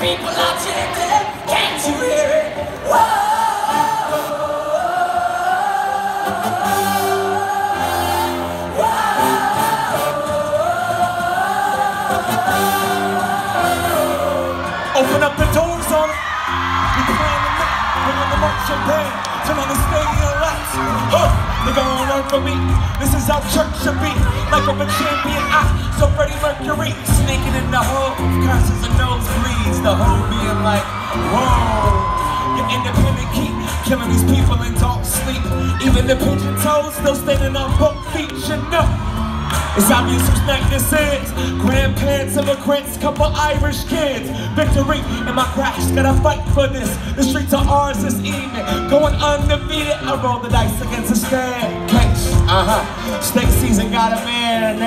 people are chanting. Can't you hear it? Open up the doors on them. We climb the night, bring on the marching band, turn on the stadium lights. Huh, they gonna run for me. This is how church should be. Like I'm a champion, I so Freddie Mercury sneaking in the hole. The whole being like, whoa. Your independent keep killing these people and don't sleep. Even the pigeon toes still standing on both feet, you know. It's obvious whose night this is. Grandparents, immigrants, couple Irish kids. Victory in my crash, gotta fight for this. The streets are ours this evening. Going undefeated, I roll the dice against the staircase. Uh huh. Snake season got a man.